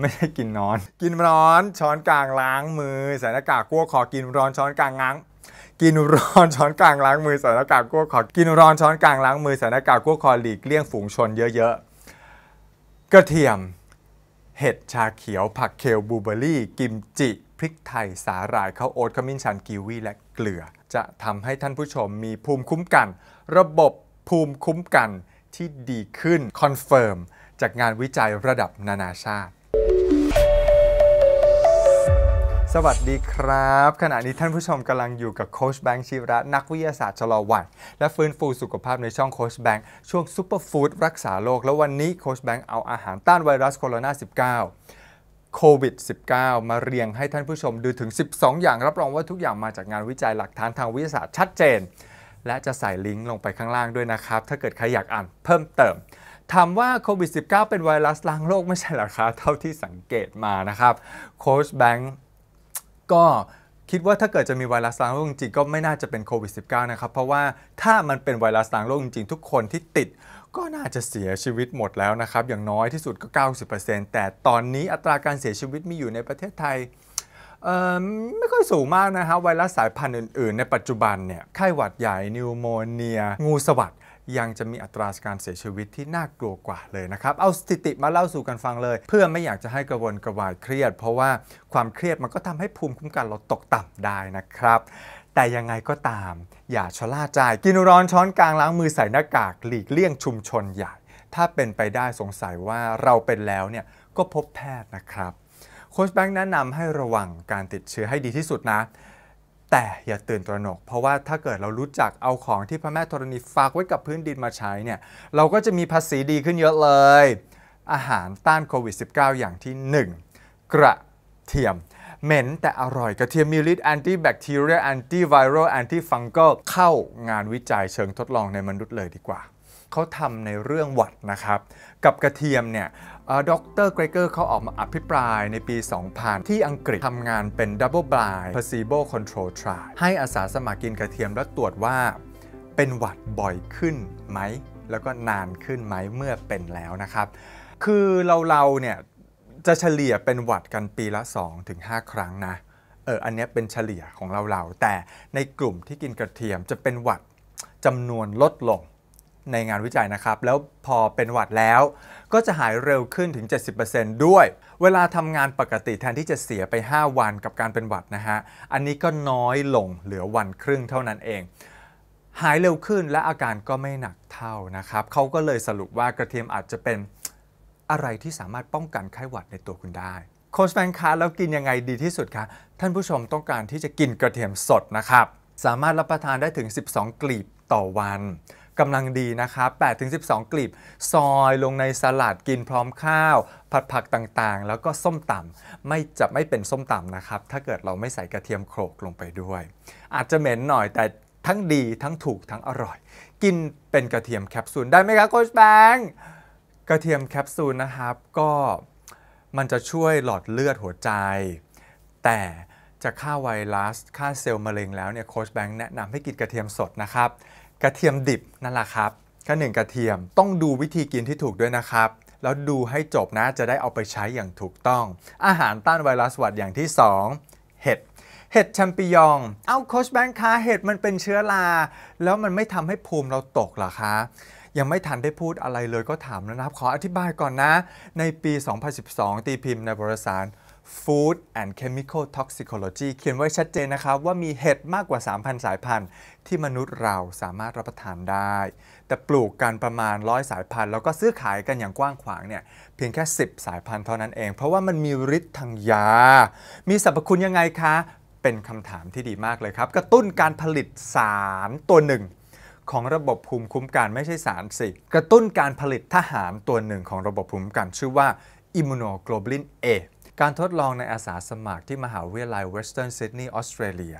ไม่ใช่กินนอน กินร้อนช้อนกลางล้างมือใส่หน้ากากกั้วขอกินร้อนช้อนกลางง้างกินร้อนช้อนกลางล้างมือใส่หน้ากากกั้วขอกินร้อนช้อนกลางล้างมือใส่หน้ากากกั้วคอหลีกเลี่ยงฝูงชนเยอะๆกระเทียม เห็ดชาเขียว ผักเคลบลูเบอร์รี่ กิมจิพริกไทยสาหร่ายข้าวโอ๊ตขมิ้นชันกีวีและเกลือ จะทำให้ท่านผู้ชมมีภูมิคุ้มกัน ระบบภูมิคุ้มกันที่ดีขึ้น confirm จากงานวิจัยระดับนานาชาติ สวัสดีครับ ขณะนี้ท่านผู้ชมกำลังอยู่กับโคชแบงค์ชีระ นักวิทยาศาสตร์ชะลอวัยและฟื้นฟูสุขภาพในช่องโคชแบงค์ช่วง superfood รักษาโรคแล้ววันนี้โคชแบงค์เอาอาหารต้านไวรัสโคโรนา19โควิด -19 มาเรียงให้ท่านผู้ชมดูถึง 12 อย่างรับรองว่าทุกอย่างมาจากงานวิจัยหลักฐานทางวิทยาศาสตร์ชัดเจน และจะใส่ลิงก์ลงไปข้างล่างด้วยนะครับ ถ้าเกิดใครอยากอ่านเพิ่มเติม ถามว่าโควิด -19 เป็นไวรัสล้างโลกไม่ใช่หรอคะเท่าที่สังเกตมานะครับโค้ชแบงค์ก็คิดว่าถ้าเกิดจะมีไวรัสล้างโลกจริงๆก็ไม่น่าจะเป็นโควิด -19 นะครับ เพราะว่าถ้ามันเป็นไวรัสล้างโลกจริงๆทุกคนที่ติดก็น่าจะเสียชีวิตหมดแล้วนะครับ อย่างน้อยที่สุดก็ 90%แต่ตอนนี้อัตราการเสียชีวิตมีอยู่ในประเทศไทยไม่ค่อยสูงมากนะฮะไวรัสสายพันธุ์อื่น ๆ ในปัจจุบันเนี่ยไข้หวัดใหญ่นิวโมเนีย งูสวัสด ยังจะมีอัตราการเสียชีวิตที่น่ากลัวกว่าเลยนะครับ เอาสถิติมาเล่าสู่กันฟังเลย เพื่อไม่อยากจะให้กระวนกระวายเครียด เพราะว่าความเครียดมันก็ทำให้ภูมิคุ้มกันเราตกต่ำได้นะครับแต่ยังไงก็ตาม อย่าชะล่าใจ กินร้อนช้อนกลางล้างมือใส่หน้ากากหลีกเลี่ยงชุมชนใหญ่ ถ้าเป็นไปได้สงสัยว่าเราเป็นแล้วเนี่ยก็พบแพทย์นะครับ โค้ชแบงค์แนะนำให้ระวังการติดเชื้อให้ดีที่สุดนะ แต่อย่าตื่นตระหนก เพราะว่าถ้าเกิดเรารู้จักเอาของที่พระแม่ธรณีฝากไว้กับพื้นดินมาใช้เนี่ยเราก็จะมีภาษีดีขึ้นเยอะเลย อาหารต้านโควิด -19 อย่างที่ 1 กระเทียมเหม็นแต่อร่อยกระเทียมมีฤทธิ์แอนตี้แบคทีเรียแอนตี้ไวรัลแอนตี้ฟังกลเข้างานวิจัยเชิงทดลองในมนุษย์เลยดีกว่า เขาทำในเรื่องหวัดนะครับ กับกระเทียมเนี่ย ดรเกรเกอร์เขาออกมาอภิปรายในปี 2000 ที่อังกฤษทำงานเป็น Double Blind Placebo Control Trial ให้อาสาสมัครกินกระเทียมแล้วตรวจว่า เป็นหวัดบ่อยขึ้นไหม แล้วก็นานขึ้นไหมเมื่อเป็นแล้วนะครับ คือเราเราเนี่ยจะเฉลี่ยเป็นหวัดกันปีละ 2-5 ครั้งนะ เออ อันนี้เป็นเฉลี่ยของเราเราๆแต่ในกลุ่มที่กินกระเทียมจะเป็นหวัดจำนวนลดลง ในงานวิจัยนะครับ แล้วพอเป็นหวัดแล้ว ก็จะหายเร็วขึ้นถึง 70%ด้วย เวลาทำงานปกติแทนที่จะเสียไป 5 วันกับการเป็นหวัดนะฮะ อันนี้ก็น้อยลงเหลือวันครึ่งเท่านั้นเอง หายเร็วขึ้นและอาการก็ไม่หนักเท่านะครับ เขาก็เลยสรุปว่ากระเทียมอาจจะเป็นอะไรที่สามารถป้องกันไข้หวัดในตัวคุณได้โค้ชแฟงคะแล้วกินยังไงดีที่สุดคะท่านผู้ชมต้องการที่จะกินกระเทียมสดนะครับ สามารถรับประทานได้ถึง 12 กลีบต่อวัน กำลังดีนะครับ8-12 กลีบ ซอยลงในสลัดกินพร้อมข้าว ผัดผักต่างๆ แล้วก็ส้มตำไม่จะไม่เป็นส้มตำนะครับ ถ้าเกิดเราไม่ใส่กระเทียมโขลกลงไปด้วย อาจจะเหม็นหน่อยแต่ทั้งดีทั้งถูกทั้งอร่อย กินเป็นกระเทียมแคปซูลได้ไหมครับโค้ชแบงค์กระเทียมแคปซูลนะครับ ก็มันจะช่วยหลอดเลือดหัวใจ แต่จะฆ่าไวรัสฆ่าเซลล์มะเร็งแล้วเนี่ยโค้ชแบงค์แนะนำให้กินกระเทียมสดนะครับ กระเทียมดิบนั่นแหละครับก็หนึ่งกระเทียมต้องดูวิธีกินที่ถูกด้วยนะครับ แล้วดูให้จบนะจะได้เอาไปใช้อย่างถูกต้อง อาหารต้านไวรัสหวัดอย่างที่ 2 เห็ดเห็ดแชมปิญอง เอาโคชแบงค์คะเห็ดมันเป็นเชื้อรา แล้วมันไม่ทำให้ภูมิเราตกหรอคะ ยังไม่ทันได้พูดอะไรเลยก็ถามแล้วนะครับ ขออธิบายก่อนนะ ในปี 2012 ตีพิมพ์ในวารสาร Food and Chemical Toxicology เขียนไว้ชัดเจนนะครับว่ามีเห็ดมากกว่า 3,000 สายพันธุ์ ที่มนุษย์เราสามารถรับประทานได้ แต่ปลูกกันประมาณ100สายพันธุ์ แล้วก็ซื้อขายกันอย่างกว้างขวางเนี่ยเพียงแค่ 10 สายพันธุ์เท่านั้นเอง เพราะว่ามันมีฤทธิ์ทางยา มีสรรพคุณยังไงคะ เป็นคำถามที่ดีมากเลยครับ กระตุ้นการผลิตสารตัวหนึ่งของระบบภูมิคุ้มกันไม่ใช่สารสิ กระตุ้นการผลิตทหารตัวหนึ่งของระบบภูมิคุ้มกันชื่อว่า immunoglobulin A การทดลองในอาสาสมัครที่มหาวิทยาลัย Western Sydney ออสเตรเลีย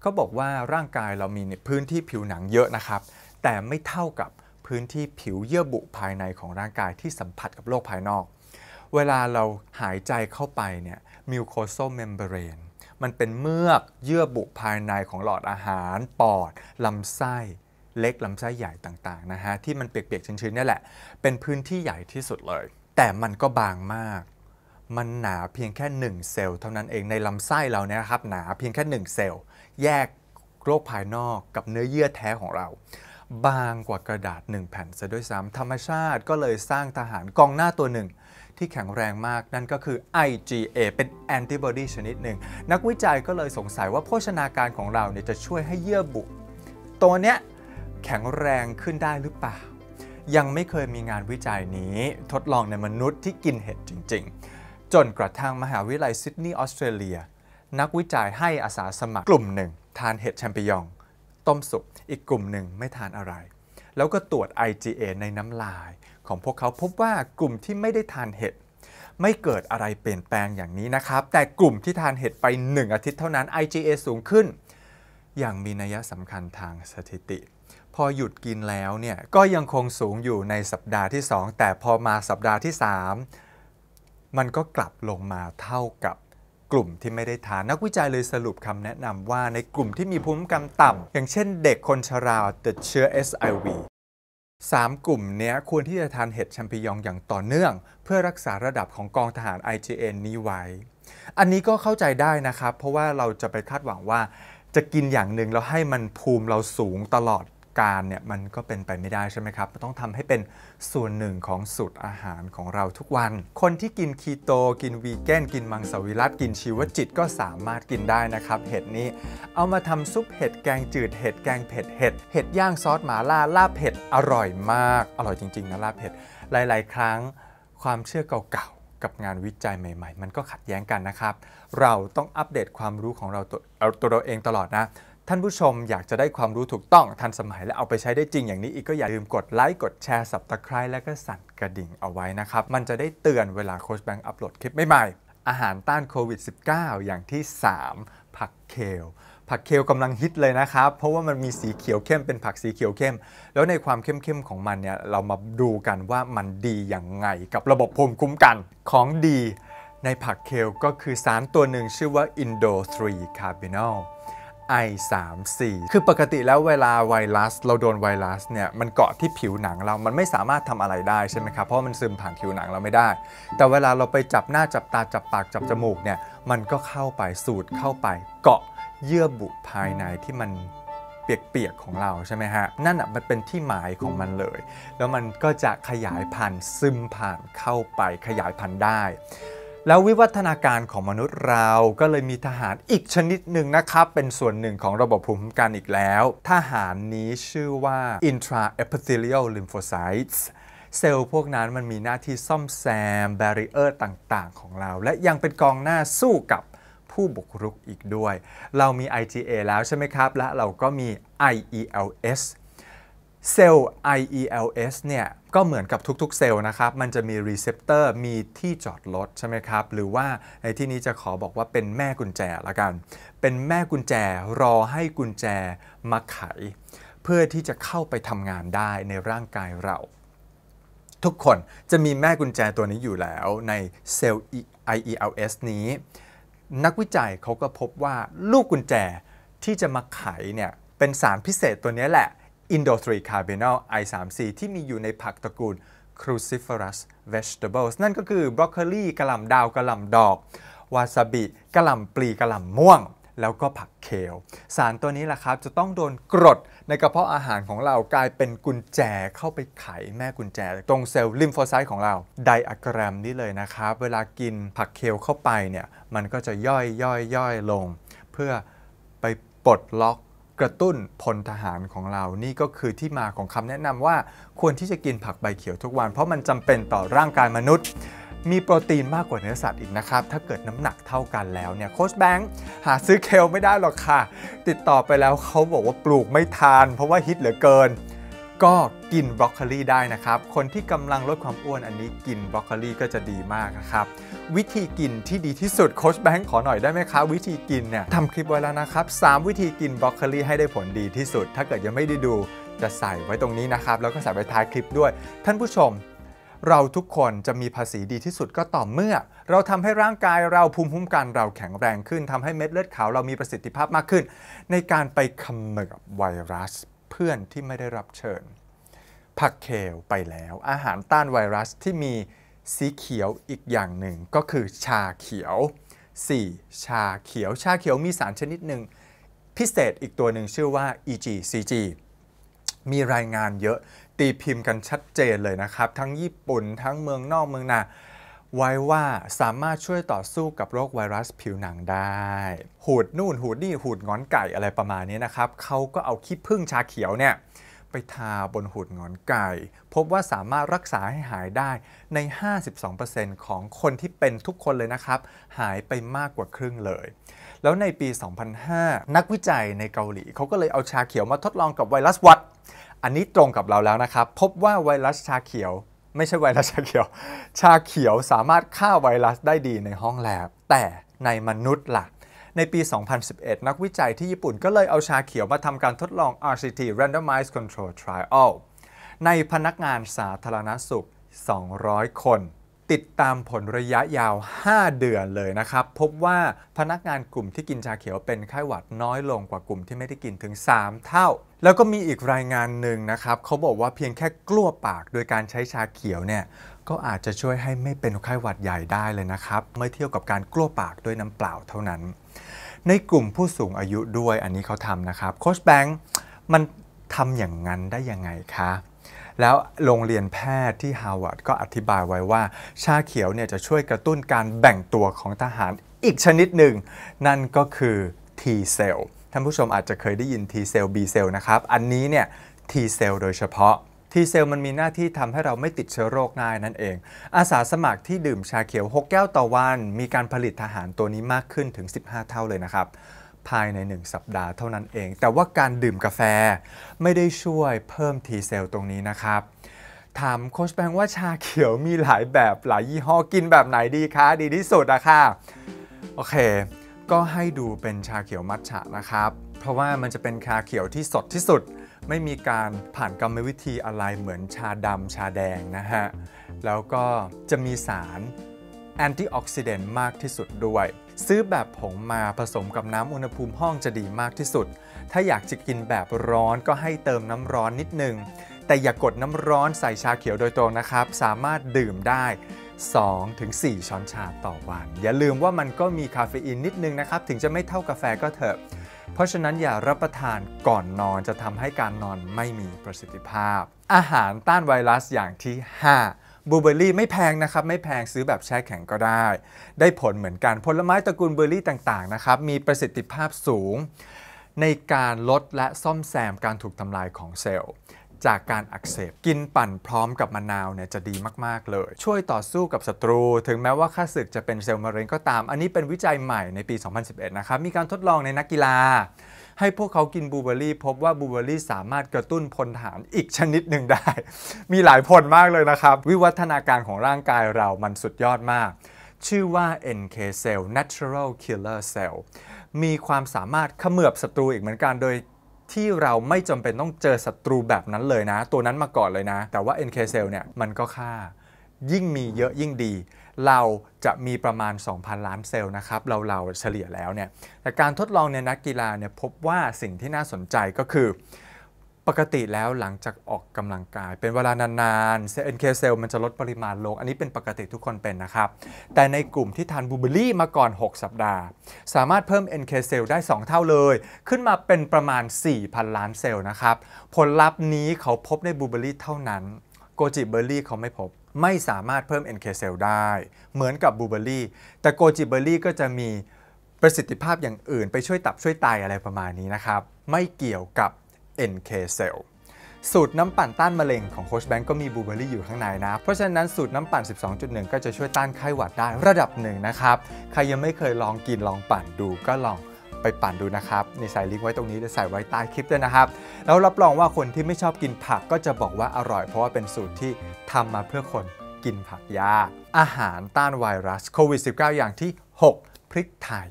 เขาบอกว่าร่างกายเรามีพื้นที่ผิวหนังเยอะนะครับ แต่ไม่เท่ากับพื้นที่ผิวเยื่อบุภายในของร่างกายที่สัมผัสกับโลกภายนอก เวลาเราหายใจเข้าไปเนี่ย mucosal membrane มันเป็นเมือกเยื่อบุภายในของหลอดอาหาร ปอด ลำไส้ เล็กลำไส้ใหญ่ต่างๆนะฮะที่มันเปียกๆชื้นๆนี่แหละ เป็นพื้นที่ใหญ่ที่สุดเลย แต่มันก็บางมาก มันหนาเพียงแค่ 1 เซลล์เท่านั้นเองในลำไส้เราเนี่ยครับหนาเพียงแค่ 1 เซลล์ แยกโรคภายนอกกับเนื้อเยื่อแท้ของเรา บางกว่ากระดาษ 1 แผ่นซะด้วยซ้ำธรรมชาติก็เลยสร้างทหารกองหน้าตัวหนึ่ง ที่แข็งแรงมากนั่นก็คือ IgA เป็นแอนติบอดีชนิดหนึ่ง นักวิจัยก็เลยสงสัยว่าโภชนาการของเราเนี่ยจะช่วยให้เยื่อบุตัวเนี้ยแข็งแรงขึ้นได้หรือเปล่า ยังไม่เคยมีงานวิจัยนี้ทดลองในมนุษย์ที่กินเห็ดจริง ๆ จนกระทั่งมหาวิทยาลัยซิดนีย์ออสเตรเลีย นักวิจัยให้อาสาสมัครกลุ่มหนึ่ง ทานเห็ดแชมปิญอง ต้มสุกอีกกลุ่มหนึ่งไม่ทานอะไร แล้วก็ตรวจ IgA ในน้ำลาย ของพวกเขาพบว่ากลุ่มที่ไม่ได้ทานเห็ดไม่เกิดอะไรเปลี่ยนแปลงอย่างนี้นะครับ แต่กลุ่มที่ทานเห็ดไป 1 อาทิตย์เท่านั้น IgA สูงขึ้น อย่างมีนัยสำคัญทางสถิติ พอหยุดกินแล้วเนี่ยก็ยังคงสูงอยู่ในสัปดาห์ที่ 2 แต่พอมาสัปดาห์ที่ 3 มันก็กลับลงมาเท่ากับกลุ่มที่ไม่ได้ทานนักวิจัยเลยสรุปคำแนะนำว่าในกลุ่มที่มีภูมิคุ้มกันต่ำอย่างเช่นเด็กคนชราติดเชื้อ SIV 3 กลุ่มนี้ควรที่จะทานเห็ดแชมปิญองอย่างต่อเนื่อง เพื่อรักษาระดับของกองทหาร IgA นี้ไว้ อันนี้ก็เข้าใจได้นะครับ เพราะว่าเราจะไปคาดหวังว่าจะกินอย่างหนึ่งแล้วให้มันภูมิเราสูงตลอด การเนี่ยมันก็เป็นไปไม่ได้ใช่ไหมครับ ต้องทำให้เป็นส่วนหนึ่งของสูตรอาหารของเราทุกวัน คนที่กินคีโต กินวีแกน กินมังสวิรัตกินชีวจิตก็สามารถกินได้นะครับ เห็ดนี้เอามาทำซุปเห็ดแกงจืด เห็ดแกงเผ็ด เห็ด เห็ดย่างซอสหมาล่า ลาบเผ็ด อร่อยมาก อร่อยจริง ๆ นะลาบเผ็ด หลาย ๆ ครั้งความเชื่อเก่าๆ กับงานวิจัยใหม่ ๆ มันก็ขัดแย้งกันนะครับ เราต้องอัปเดตความรู้ของเราตัวเราเองตลอดนะ ท่านผู้ชมอยากจะได้ความรู้ถูกต้องทันสมัยและเอาไปใช้ได้จริงอย่างนี้อีกก็อย่าลืมกดไลค์กดแชร์สับตะไคร้และก็สั่นกระดิ่งเอาไว้นะครับ มันจะได้เตือนเวลาโค้ชแบงค์อัปโหลดคลิปใหม่ๆ อาหารต้านโควิด -19 อย่างที่ 3 ผักเคลผักเคลกำลังฮิตเลยนะครับ เพราะว่ามันมีสีเขียวเข้มเป็นผักสีเขียวเข้ม แล้วในความเข้มๆของมันเนี่ยเรามาดูกันว่ามันดีอย่างไงกับระบบภูมิคุ้มกันของดี ในผักเคลก็คือสารตัวหนึ่งชื่อว่า Indo 3 Carbinol I3C คือปกติแล้วเวลาไวรัส เราโดนไวรัสเนี่ยมันเกาะที่ผิวหนังเรา มันไม่สามารถทำอะไรได้ใช่ไหมครับ เพราะมันซึมผ่านผิวหนังเราไม่ได้ แต่เวลาเราไปจับหน้าจับตาจับปากจับจมูกเนี่ย มันก็เข้าไปสูดเข้าไป เกาะเยื่อบุภายในที่มันเปียกๆของเราใช่ไหมฮะ นั่นอะมันเป็นที่หมายของมันเลย แล้วมันก็จะขยายพันธุ์ซึมผ่านเข้าไปขยายพันธุ์ได้ แล้ววิวัฒนาการของมนุษย์เราก็เลยมีทหารอีกชนิดหนึ่งนะครับ เป็นส่วนหนึ่งของระบบภูมิคุ้มกันอีกแล้ว ทหารนี้ชื่อว่า intraepithelial lymphocytes เซลล์พวกนั้นมันมีหน้าที่ซ่อมแซม barrier ต่าง ๆ ของเรา และยังเป็นกองหน้าสู้กับผู้บุกรุกอีกด้วย เรามี IgA แล้วใช่ไหมครับ และเราก็มี IELS เซลล์ IELS เนี่ยก็เหมือนกับทุกๆเซลล์นะครับ มันจะมี receptor มีที่จอดรถใช่ไหมครับ หรือว่าในที่นี้จะขอบอกว่าเป็นแม่กุญแจละกัน เป็นแม่กุญแจรอให้กุญแจมาไข เพื่อที่จะเข้าไปทำงานได้ในร่างกายเรา ทุกคนจะมีแม่กุญแจตัวนี้อยู่แล้วในเซลล์ IELS นี้ นักวิจัยเขาก็พบว่าลูกกุญแจที่จะมาไขเนี่ยเป็นสารพิเศษตัวนี้แหละ Indo 3 Carbinol I3C ที่มีอยู่ในผักตระกูล Cruciferous Vegetables นั่นก็คือบรอกโคลีกระหล่ำดาวกระหล่ำดอก วาซาบิกระหล่ำปลีกระหล่ำม่วง แล้วก็ผักเคล สารตัวนี้แหละครับ จะต้องโดนกรดในกระเพาะอาหารของเรากลายเป็นกุญแจเข้าไปไขแม่กุญแจ ตรงเซลล์ลิมโฟไซต์ของเรา ไดอะแกรมนี้เลยนะครับ เวลากินผักเคลเข้าไปเนี่ยมันก็จะย่อยย่อยย่อยลง เพื่อไปปลดล็อก กระตุ้นพลทหารของเรา นี่ก็คือที่มาของคำแนะนำว่าควรที่จะกินผักใบเขียวทุกวัน เพราะมันจำเป็นต่อร่างกายมนุษย์ มีโปรตีนมากกว่าเนื้อสัตว์อีกนะครับ ถ้าเกิดน้ำหนักเท่ากันแล้วเนี่ยโค้ชแบงค์หาซื้อเคลไม่ได้หรอกค่ะ ติดต่อไปแล้วเขาบอกว่าปลูกไม่ทัน เพราะว่าฮิตเหลือเกิน ก็กินบรอกโคลีได้นะครับ คนที่กำลังลดความอ้วนอันนี้กินบรอกโคลีก็จะดีมากนะครับ วิธีกินที่ดีที่สุดโคชแบงค์ขอหน่อยได้ไหมครับวิธีกินเนี่ยทำคลิปไว้แล้วนะครับ 3 วิธีกินบรอกโคลีให้ได้ผลดีที่สุด ถ้าเกิดยังไม่ได้ดูจะใส่ไว้ตรงนี้นะครับ แล้วก็ใส่ไว้ท้ายคลิปด้วย ท่านผู้ชม เราทุกคนจะมีภาษีดีที่สุดก็ต่อเมื่อ เราทำให้ร่างกายเราภูมิคุ้มกันเราแข็งแรงขึ้นทำให้เม็ดเลือดขาวเรามีประสิทธิภาพมากขึ้น ในการไปเขมือบไวรัส เพื่อนที่ไม่ได้รับเชิญ ผักเคลไปแล้ว อาหารต้านไวรัสที่มีสีเขียวอีกอย่างหนึ่งก็คือชาเขียว 4. ชาเขียว ชาเขียวมีสารชนิดหนึ่งพิเศษอีกตัวหนึ่งชื่อว่า EGCG มีรายงานเยอะตีพิมพ์กันชัดเจนเลยนะครับ ทั้งญี่ปุ่นทั้งเมืองนอกเมืองนา ไว้ว่าสามารถช่วยต่อสู้กับโรคไวรัสผิวหนังได้ หูดนู่นหูดนี่หูดงอนไก่อะไรประมาณนี้นะครับเขาก็เอาขี้ผึ้งชาเขียวเนี่ยไปทาบนหูดงอนไก่ พบว่าสามารถรักษาให้หายได้ใน 52%ของคนที่เป็นทุกคนเลยนะครับ หายไปมากกว่าครึ่งเลย แล้วในปี 2005 นักวิจัยในเกาหลีเขาก็เลยเอาชาเขียวมาทดลองกับไวรัสวัด อันนี้ตรงกับเราแล้วนะครับ พบว่าไวรัสชาเขียว ไม่ใช่ไวรัสชาเขียว ชาเขียวสามารถฆ่าไวรัสได้ดีในห้องแลบ แต่ในมนุษย์ล่ะ ในปี 2011 นักวิจัยที่ญี่ปุ่นก็เลยเอาชาเขียวมาทำการทดลอง RCT Randomized Control Trial ในพนักงานสาธารณสุข 200 คน ติดตามผลระยะยาว 5 เดือนเลยนะครับ พบว่าพนักงานกลุ่มที่กินชาเขียวเป็นไข้หวัดน้อยลงกว่ากลุ่มที่ไม่ได้กินถึง 3 เท่า แล้วก็มีอีกรายงานหนึ่งนะครับเขาบอกว่าเพียงแค่กลั้วปากโดยการใช้ชาเขียวเนี่ยก็อาจจะช่วยให้ไม่เป็นไข้หวัดใหญ่ได้เลยนะครับเมื่อเทียบกับการกลั้วปากด้วยน้ำเปล่าเท่านั้น ในกลุ่มผู้สูงอายุด้วยอันนี้เขาทำนะครับโคชแบงค์มันทำอย่างนั้นได้ยังไงคะ แล้วโรงเรียนแพทย์ที่ฮาวาดก็อธิบายไว้ว่า ชาเขียวเนี่ยจะช่วยกระตุ้นการแบ่งตัวของทหารอีกชนิดหนึ่ง นั่นก็คือ T เซลล์ท่านผู้ชมอาจจะเคยได้ยิน T เซลล์ B เซลล์นะครับ อันนี้เนี่ย T เซลล์โดยเฉพาะ T เซลล์มันมีหน้าที่ทำให้เราไม่ติดเชื้อโรคง่ายนั่นเอง อาสาสมัครที่ดื่มชาเขียว 6 แก้วต่อวัน มีการผลิตทหารตัวนี้มากขึ้นถึง 15 เท่าเลยนะครับ ภายใน 1 สัปดาห์เท่านั้นเอง แต่ว่าการดื่มกาแฟไม่ได้ช่วยเพิ่ม T เซลล์ตรงนี้นะครับถามโคชแบงว่าชาเขียวมีหลายแบบหลายยี่ห้อกินแบบไหนดีคะ ดีที่สุดอะค่ะ โอเค ก็ให้ดูเป็นชาเขียวมัทฉะนะครับ เพราะว่ามันจะเป็นชาเขียวที่สดที่สุด ไม่มีการผ่านกรรมวิธีอะไรเหมือนชาดำชาแดงนะฮะ แล้วก็จะมีสาร antioxidant มากที่สุดด้วย ซื้อแบบผงมาผสมกับน้ำอุณหภูมิห้องจะดีมากที่สุด ถ้าอยากจะกินแบบร้อนก็ให้เติมน้ำร้อนนิดนึง แต่อย่ากกดน้ำร้อนใส่ชาเขียวโดยตรงนะครับ สามารถดื่มได้ 2-4 ช้อนชาต่อวัน อย่าลืมว่ามันก็มีคาเฟอีนนิดนึงนะครับ ถึงจะไม่เท่ากาแฟก็เถอะ เพราะฉะนั้นอย่ารับประทานก่อนนอนจะทำให้การนอนไม่มีประสิทธิภาพ อาหารต้านไวรัสอย่างที่ 5 บลูเบอร์รี่ไม่แพงนะครับ ไม่แพงซื้อแบบแช่แข็งก็ได้ ได้ผลเหมือนกันผลไม้ตระกูลเบอร์รี่ต่างๆนะครับ มีประสิทธิภาพสูง ในการลดและซ่อมแซมการถูกทำลายของเซลล์จากการอักเสบกินปั่นพร้อมกับมะนาวเนี่ยจะดีมาก ๆ เลย ช่วยต่อสู้กับศัตรู ถึงแม้ว่าค่าศึกจะเป็นเซลล์มะเร็งก็ตาม อันนี้เป็นวิจัยใหม่ในปี 2011 นะครับ มีการทดลองในนักกีฬา ให้พวกเขากินบูเบอรี่ พบว่าบูเบอรี่สามารถกระตุ้นพลทหารอีกชนิดหนึ่งได้ มีหลายผลมากเลยนะครับ วิวัฒนาการของร่างกายเรามันสุดยอดมาก ชื่อว่า NK cell Natural Killer Cell มีความสามารถขมือบศัตรูอีกเหมือนกันโดยที่เราไม่จำเป็นต้องเจอศัตรูแบบนั้นเลยนะ ตัวนั้นมาก่อนเลยนะ แต่ว่า NK cell เนี่ยมันก็ฆ่า ยิ่งมีเยอะยิ่งดี เราจะมีประมาณ 2,000 ล้านเซลล์นะครับเราเราเฉลี่ยแล้วเนี่ยแต่การทดลองในนักกีฬาเนี่ยพบว่าสิ่งที่น่าสนใจก็คือ ปกติแล้วหลังจากออกกำลังกาย เป็นเวลานานๆเซลล์ NK เซลล์มันจะลดปริมาณลง อันนี้เป็นปกติทุกคนเป็นนะครับ แต่ในกลุ่มที่ทานบลูเบอร์รี่มาก่อน 6 สัปดาห์ สามารถเพิ่ม NK เซลล์ได้ 2 เท่าเลย ขึ้นมาเป็นประมาณ 4,000 ล้านเซลล์นะครับผลลัพธ์นี้เขาพบในบลูเบอร์รี่เท่านั้นโกจิเบอร์รี่เขาไม่พบ ไม่สามารถเพิ่ม NK เซลล์ได้ เหมือนกับบลูเบอร์รี่ แต่โกจิเบอร์รี่ก็จะมีประสิทธิภาพอย่างอื่น ไปช่วยตับช่วยไตอะไรประมาณนี้นะครับ ไม่เกี่ยวกับ NK เซลล์สูตรน้ำปั่นต้านมะเร็งของโคชแบงก์ก็มีบลูเบอร์รี่อยู่ข้างในนะ เพราะฉะนั้นสูตรน้ำปั่น 12.1 ก็จะช่วยต้านไข้หวัดได้ระดับหนึ่งนะครับ ใครยังไม่เคยลองกินลองปั่นดูก็ลอง ไปปั่นดูนะครับนี่ใส่ลิงก์ไว้ตรงนี้จะใส่ไว้ใต้คลิปด้วยนะครับ แล้วรับรองว่าคนที่ไม่ชอบกินผักก็จะบอกว่าอร่อย เพราะว่าเป็นสูตรที่ทำมาเพื่อคนกินผักยาอาหารต้านไวรัสโควิด -19 อย่างที่ 6 พริกไทย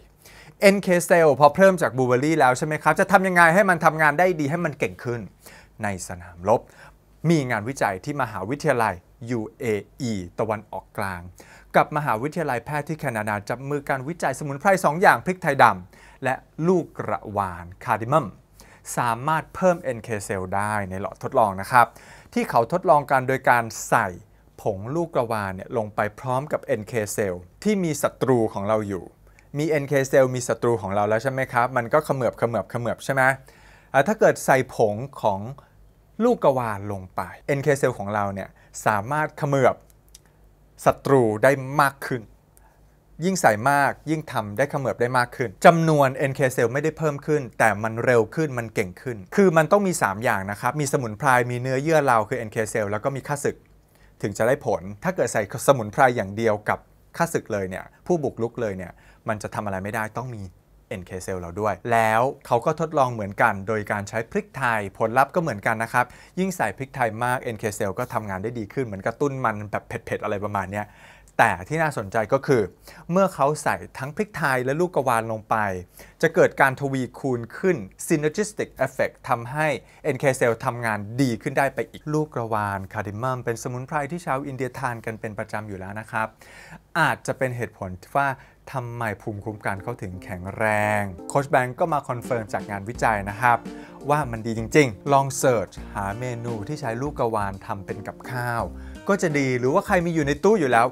NK cell พอเพิ่มจากบลูเบอร์รี่แล้วใช่ไหมครับ จะทำยังไงให้มันทำงานได้ดีให้มันเก่งขึ้น ในสนามรบมีงานวิจัยที่มหาวิทยาลัย UAE ตะวันออกกลาง กับมหาวิทยาลัยแพทย์ที่แคนาดาจับมือการวิจัยสมุนไพร2อย่างพริกไทยดำ และลูกกระวาน cardamom สามารถเพิ่ม NK cell ได้ในหลอดทดลองนะครับ ที่เขาทดลองกันโดยการใส่ผงลูกกระวานเนี่ยลงไปพร้อมกับ NK เซลล์ที่มีศัตรูของเราอยู่ มี NK เซลล์มีศัตรูของเราแล้วใช่ไหมครับ มันก็เขมือบเขมือบเขมือบใช่ไหมถ้าเกิดใส่ผงของลูกกระวานลงไป NK เซลล์ของเราเนี่ยสามารถเขมือบศัตรูได้มากขึ้น ยิ่งใส่มากยิ่งทำได้เขมือบได้มากขึ้นจำนวน NK เซลล์ไม่ได้เพิ่มขึ้น แต่มันเร็วขึ้นมันเก่งขึ้น คือมันต้องมี 3 อย่างนะครับ มีสมุนไพรมีเนื้อเยื่อเราคือ NK เซลล์แล้วก็มีค่าศึก ถึงจะได้ผล ถ้าเกิดใส่สมุนไพรอย่างเดียวกับค่าศึกเลยเนี่ยผู้บุกลุกเลยเนี่ยมันจะทำอะไรไม่ได้ต้องมี NK เซลล์เราด้วย แล้วเขาก็ทดลองเหมือนกัน โดยการใช้พริกไทย ผลลัพธ์ก็เหมือนกันนะครับ ยิ่งใส่พริกไทยมาก NK เซลล์ก็ทำงานได้ดีขึ้น เหมือนกระตุ้นมันแบบเผ็ดๆ อะไรประมาณนี้ แต่ที่น่าสนใจก็คือ เมื่อเขาใส่ทั้งพริกไทยและลูกกระวานลงไป จะเกิดการทวีคูณขึ้น synergistic effect ทำให้ NK cell ทำงานดีขึ้นได้ไปอีกลูกกระวาน cardamom เป็นสมุนไพรที่ชาวอินเดียทานกันเป็นประจำอยู่แล้วนะครับ อาจจะเป็นเหตุผลว่าทำไมภูมิคุ้มกันเขาถึงแข็งแรง โคชแบงก์ก็มา confirm จากงานวิจัยนะครับ ว่ามันดีจริงๆ ลอง search หาเมนูที่ใช้ลูกกระวานทำเป็นกับข้าว ก็จะดีหรือว่าใครมีอยู่ในตู้อยู่แล้ว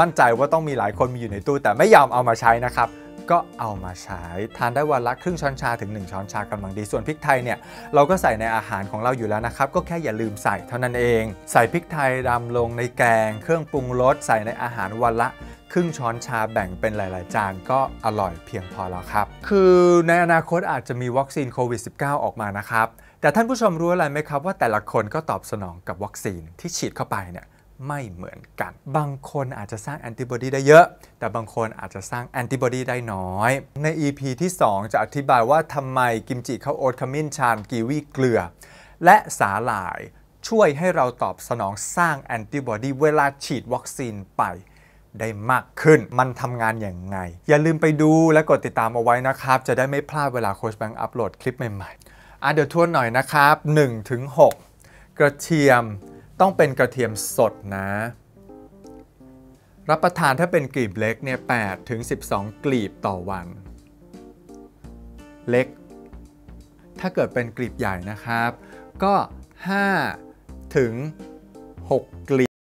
มั่นใจว่าต้องมีหลายคนมีอยู่ในตู้ แต่ไม่ยอมเอามาใช้นะครับก็เอามาใช้ทานได้วันละครึ่งช้อนชาถึง 1 ช้อนชากำลังดีส่วนพริกไทยเนี่ยเราก็ใส่ในอาหารของเราอยู่แล้วนะครับ ก็แค่อย่าลืมใส่เท่านั้นเอง ใส่พริกไทยดำลงในแกง เครื่องปรุงรสใส่ในอาหารวันละครึ่งช้อนชาแบ่งเป็นหลาย ๆ จานก็อร่อยเพียงพอแล้วครับ คือในอนาคตอาจจะมีวัคซีนโควิด -19 ออกมานะครับ แต่ท่านผู้ชมรู้อะไรไหมครับว่าแต่ละคนก็ตอบสนองกับวัคซีนที่ฉีดเข้าไปเนี่ยไม่เหมือนกัน บางคนอาจจะสร้างแอนติบอดีได้เยอะ แต่บางคนอาจจะสร้างแอนติบอดีได้น้อย ใน EP ที่ 2 จะอธิบายว่าทำไมกิมจิข้าวโอ๊ตขมิ้นชานกีวีเกลือ และสาหร่ายช่วยให้เราตอบสนองสร้างแอนติบอดีเวลาฉีดวัคซีนไปได้มากขึ้น มันทำงานอย่างไง อย่าลืมไปดูและกดติดตามเอาไว้นะครับ จะได้ไม่พลาดเวลาโค้ชแบงค์อัปโหลดคลิปใหม่ๆ อะเดี๋ยวทวนหน่อยนะครับ1-6กระเทียมต้องเป็นกระเทียมสดนะ รับประทานถ้าเป็นกลีบเล็กเนี่ย8ถึง12 กลีบต่อวัน เล็ก ถ้าเกิดเป็นกลีบใหญ่นะครับ ก็ 5 ถึง 6 กลีบ